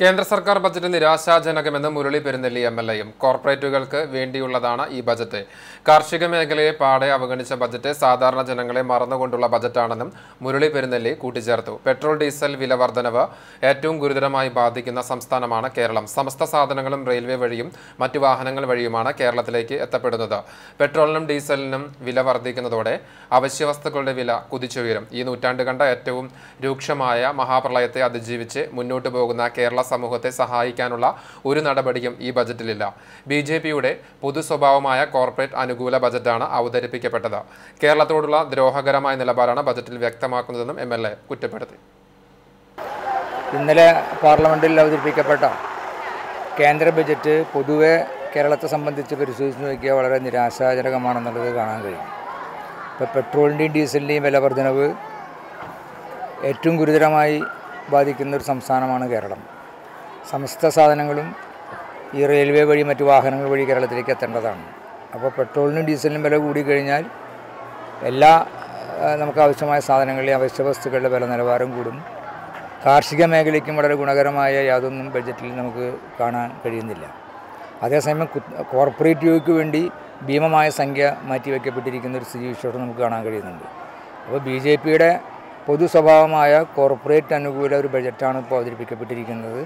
കേന്ദ്ര സർക്കാർ ബജറ്റ് നിരാശാജനകമെന്ന് മുരളി പെരുന്നെല്ലി എം എൽ എയും. കോർപ്പറേറ്റുകൾക്ക് വേണ്ടിയുള്ളതാണ് ഈ ബജറ്റ്. കാർഷിക മേഖലയെ പാടെ അവഗണിച്ച ബജറ്റ് സാധാരണ ജനങ്ങളെ മറന്നുകൊണ്ടുള്ള ബജറ്റാണെന്നും മുരളി പെരുന്നെല്ലി കൂട്ടിച്ചേർത്തു. പെട്രോൾ ഡീസൽ വില വർധനവ് ഏറ്റവും ഗുരുതരമായി ബാധിക്കുന്ന സംസ്ഥാനമാണ് കേരളം. സമസ്ത സാധനങ്ങളും റെയിൽവേ വഴിയും മറ്റു വാഹനങ്ങൾ വഴിയുമാണ് കേരളത്തിലേക്ക് എത്തപ്പെടുന്നത്. പെട്രോളിനും ഡീസലിനും വില വർദ്ധിക്കുന്നതോടെ അവശ്യവസ്തുക്കളുടെ വില കുതിച്ചുയരും. ഈ നൂറ്റാണ്ട് കണ്ട ഏറ്റവും രൂക്ഷമായ മഹാപ്രളയത്തെ അതിജീവിച്ച് മുന്നോട്ടു പോകുന്ന കേരള സമൂഹത്തെ സഹായിക്കാനുള്ള ഒരു നടപടിയും ഈ ബജറ്റിലില്ല. ബി ജെ പിയുടെ പൊതു സ്വഭാവമായ കോർപ്പറേറ്റ് അനുകൂല ബജറ്റാണ് അവതരിപ്പിക്കപ്പെട്ടത്. കേരളത്തോടുള്ള ദ്രോഹകരമായ നിലപാടാണ് ബജറ്റിൽ വ്യക്തമാക്കുന്നതെന്നും എം എൽ എ കുറ്റപ്പെടുത്തി. ഇന്നലെ പാർലമെന്റിൽ അവതരിപ്പിക്കപ്പെട്ട കേന്ദ്ര ബജറ്റ് പൊതുവെ കേരളത്തെ സംബന്ധിച്ച് പരിശോധിച്ച് നോക്കിയാൽ വളരെ നിരാശാജനകമാണെന്നുള്ളത് കാണാൻ കഴിയും. ഇപ്പോൾ പെട്രോളിന്റെയും ഡീസലിന്റെയും വില വർധനവ് ഏറ്റവും ഗുരുതരമായി ബാധിക്കുന്ന ഒരു സംസ്ഥാനമാണ് കേരളം. സമസ്ത സാധനങ്ങളും ഈ റെയിൽവേ വഴി മറ്റു വാഹനങ്ങൾ വഴി കേരളത്തിലേക്ക് എത്തേണ്ടതാണ്. അപ്പോൾ പെട്രോളിനും ഡീസലിനും വില കൂടിക്കഴിഞ്ഞാൽ എല്ലാ നമുക്ക് ആവശ്യമായ സാധനങ്ങളുടെയും അവശ്യ വസ്തുക്കളുടെ വില നിലവാരം കൂടും. കാർഷിക മേഖലയ്ക്കും വളരെ ഗുണകരമായ യാതൊന്നും ബഡ്ജറ്റിൽ നമുക്ക് കാണാൻ കഴിയുന്നില്ല. അതേസമയം കോർപ്പറേറ്റീവ്ക്ക് വേണ്ടി ഭീമമായ സംഖ്യ മാറ്റിവെക്കപ്പെട്ടിരിക്കുന്ന ഒരു സ്ഥിതി വിശേഷം നമുക്ക് കാണാൻ കഴിയുന്നുണ്ട്. അപ്പോൾ ബി ജെ പിയുടെ പൊതു സ്വഭാവമായ കോർപ്പറേറ്റ് അനുകൂല ഒരു ബജറ്റാണ് ഇപ്പോൾ അവതരിപ്പിക്കപ്പെട്ടിരിക്കുന്നത്.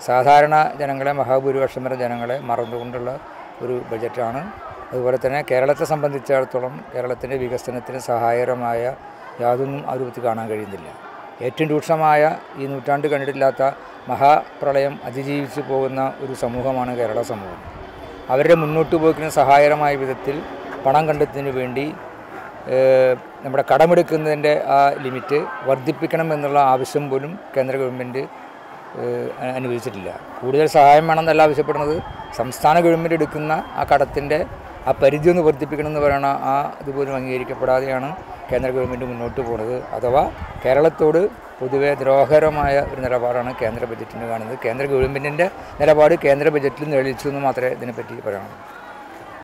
സാധാരണ ജനങ്ങളെ മഹാഭൂരിപക്ഷം വരെ ജനങ്ങളെ മറന്നുകൊണ്ടുള്ള ഒരു ബജറ്റാണ്. അതുപോലെ തന്നെ കേരളത്തെ സംബന്ധിച്ചിടത്തോളം കേരളത്തിന്റെ വികസനത്തിന് സഹായകരമായ യാതൊന്നും ആ രൂപത്തിൽ കാണാൻ കഴിയുന്നില്ല. ഏറ്റവും രൂക്ഷമായ ഈ നൂറ്റാണ്ട് കണ്ടിട്ടില്ലാത്ത മഹാപ്രളയം അതിജീവിച്ച് പോകുന്ന ഒരു സമൂഹമാണ് കേരള സമൂഹം. അവരുടെ മുന്നോട്ട് പോക്കിന് സഹായകരമായ വിധത്തിൽ പണം കണ്ടെത്തുന്നതിന് വേണ്ടി നമ്മുടെ കടമെടുക്കുന്നതിന്റെ ആ ലിമിറ്റ് വർദ്ധിപ്പിക്കണം എന്നുള്ള ആവശ്യം പോലും കേന്ദ്ര ഗവൺമെന്റ് അനുവദിച്ചിട്ടില്ല. കൂടുതൽ സഹായം വേണമെന്നല്ല ആവശ്യപ്പെടുന്നത്. സംസ്ഥാന ഗവൺമെന്റ് എടുക്കുന്ന ആ കടത്തിന്റെ ആ പരിധി ഒന്ന് വർദ്ധിപ്പിക്കണം എന്ന് പറയുന്ന ആ ഇതുപോലും അംഗീകരിക്കപ്പെടാതെയാണ് കേന്ദ്ര ഗവൺമെന്റ് മുന്നോട്ട് പോകുന്നത് അഥവാ കേരളത്തോട് പൊതുവെ ദ്രോഹകരമായ ഒരു നിലപാടാണ് കേന്ദ്ര ബജറ്റിന് കാണുന്നത്. കേന്ദ്ര ഗവൺമെന്റിന്റെ നിലപാട് കേന്ദ്ര ബജറ്റിൽ നിഴലിച്ചു എന്ന് മാത്രമേ ഇതിനെപ്പറ്റി പറയാനുള്ളൂ